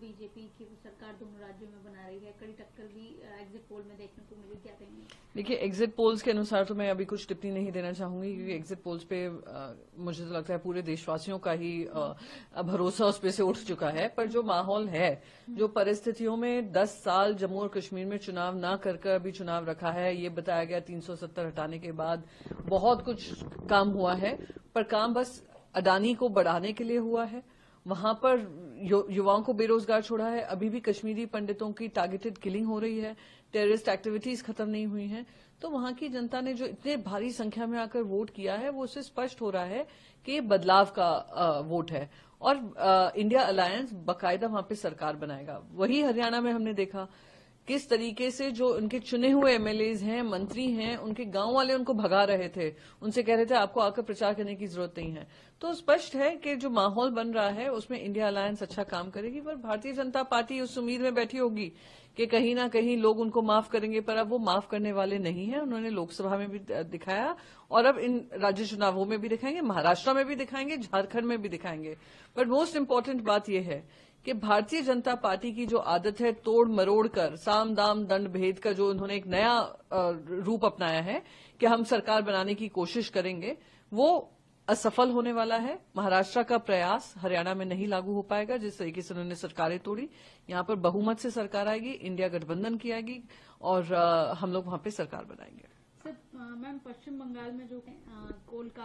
BJP की सरकार दोनों राज्यों में बना रही है। कड़ी टक्कर भी एग्जिट पोल में देखने को मिली क्या कहेंगे? देखिए एग्जिट पोल्स के अनुसार तो मैं अभी कुछ टिप्पणी नहीं देना चाहूँगी क्योंकि एग्जिट पोल्स पे आ, मुझे तो लगता है पूरे देशवासियों का ही भरोसा उस पे से उठ चुका है। पर जो माहौल है जो परिस्थितियों में 10 साल जम्मू और कश्मीर में चुनाव ना कर कर अभी चुनाव रखा है ये बताया गया 370 हटाने के बाद बहुत कुछ काम हुआ है पर काम बस अडानी को बढ़ाने के लिए हुआ है। वहाँ पर युवाओं को बेरोजगार छोड़ा है। अभी भी कश्मीरी पंडितों की टारगेटेड किलिंग हो रही है। टेररिस्ट एक्टिविटीज़ खत्म नहीं हुई हैं। तो वहाँ की जनता ने जो इतने भारी संख्या में आकर वोट किया है, वो उससे स्पष्ट हो रहा है कि बदलाव का वोट है। और इंडिया अलायंस बकायदा वहाँ पे सरकार बनाएगा। वही हरियाणा में हमने देखा। किस तरीके से जो उनके चुने हुए एमएलए हैं, मंत्री हैं, उनके गाँव वाले उनको भगा रहे थे, उनसे कह रहे थे, आपको आकर प्रचार करने की ज़रूरत नहीं है। तो स्पष्ट है कि जो माहौल बन रहा है, उसमें इंडिया अलायंस अच्छा काम करेगी, पर भारतीय जनता पार्टी उस उम्मीद में बैठी होगी कि कहीं ना कहीं लोग उनको माफ़ करेंगे, पर अब वो माफ़ करने वाले नहीं है। उन्होंने लोकसभा में भी दिखाया, और अब इन राज्य चुनावों में भी दिखाएँगे, महाराष्ट्र में भी दिखाएँगे, झारखंड में भी दिखाएँगे। बट मोस्ट इम्पोर्टेंट बात यह है कि भारतीय जनता पार्टी की जो आदत है तोड़ मरोड़ कर, साम दाम दंड भेद का जो उन्होंने एक नया रूप अपनाया है कि हम सरकार बनाने की कोशिश करेंगे, वो असफल होने वाला है। महाराष्ट्र का प्रयास हरियाणा में नहीं लागू हो पाएगा, जिस तरीके से उन्होंने सरकारें तोड़ी। यहाँ पर बहुमत से सरकार आएगी, इंडिया गठबंधन की आएगी, और हम लोग वहाँ पे सरकार बनाएँगे। मैम, पश्चिम बंगाल में जो कोल का